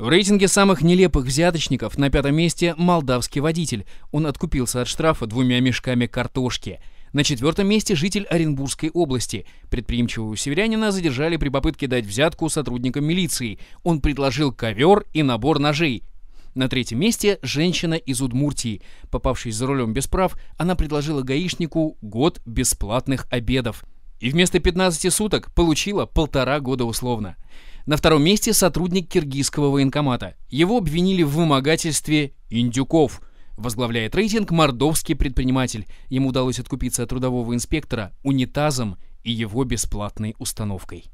В рейтинге самых нелепых взяточников на пятом месте молдавский водитель. Он откупился от штрафа двумя мешками картошки. На четвертом месте житель Оренбургской области. Предприимчивого северянина задержали при попытке дать взятку сотрудникам милиции. Он предложил ковер и набор ножей. На третьем месте женщина из Удмуртии. Попавшись за рулем без прав, она предложила гаишнику год бесплатных обедов. И вместо 15 суток получила полтора года условно. На втором месте сотрудник киргизского военкомата. Его обвинили в вымогательстве индюков. Возглавляет рейтинг мордовский предприниматель. Ему удалось откупиться от трудового инспектора унитазом и его бесплатной установкой.